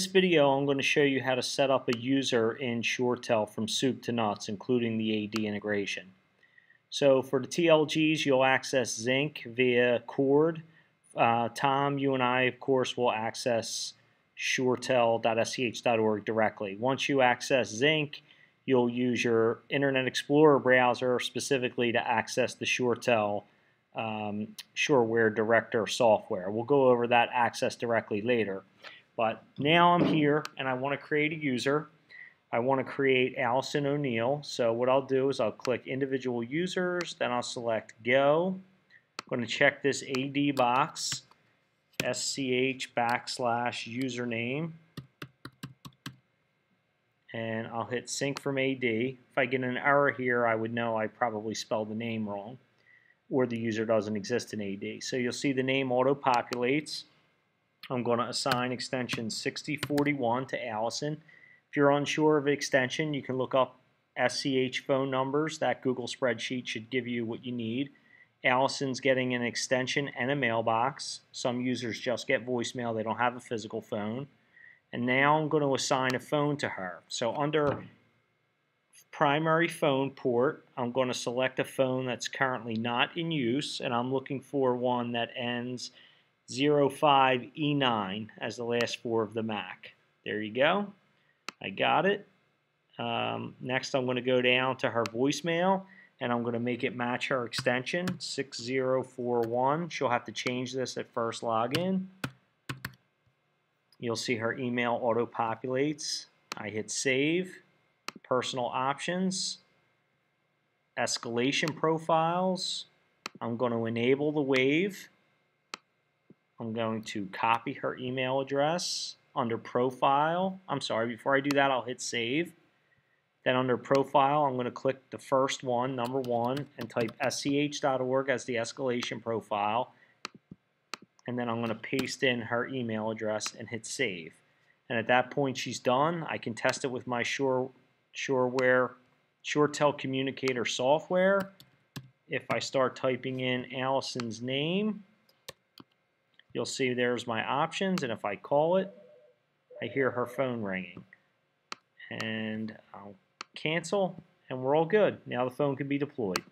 this video, I'm going to show you how to set up a user in ShoreTel from soup to nuts, including the AD integration. So for the TLGs, you'll access Zinc via Cord. Uh, Tom, you and I, of course, will access shoretel.sch.org directly. Once you access Zinc, you'll use your Internet Explorer browser specifically to access the ShoreTel um, ShoreWare Director software. We'll go over that access directly later. But now I'm here and I want to create a user. I want to create Allison O'Neill. So what I'll do is I'll click individual users, then I'll select go. I'm going to check this AD box, SCH backslash username. And I'll hit sync from AD. If I get an error here, I would know I probably spelled the name wrong or the user doesn't exist in AD. So you'll see the name auto-populates. I'm going to assign extension 6041 to Allison. If you're unsure of extension, you can look up SCH phone numbers. That Google spreadsheet should give you what you need. Allison's getting an extension and a mailbox. Some users just get voicemail. They don't have a physical phone. And now I'm going to assign a phone to her. So under primary phone port, I'm going to select a phone that's currently not in use, and I'm looking for one that ends 05E9 as the last four of the MAC. There you go. I got it. Um, next, I'm going to go down to her voicemail, and I'm going to make it match her extension, 6041. She'll have to change this at first login. You'll see her email auto-populates. I hit save, personal options, escalation profiles. I'm going to enable the wave. I'm going to copy her email address under profile. I'm sorry, before I do that, I'll hit save. Then under profile, I'm going to click the first one, number one, and type sch.org as the escalation profile. And then I'm going to paste in her email address and hit save. And at that point, she's done. I can test it with my Sure, ShoreWare, ShoreTel Communicator software. If I start typing in Allison's name, You'll see there's my options, and if I call it, I hear her phone ringing. And I'll cancel, and we're all good. Now the phone can be deployed.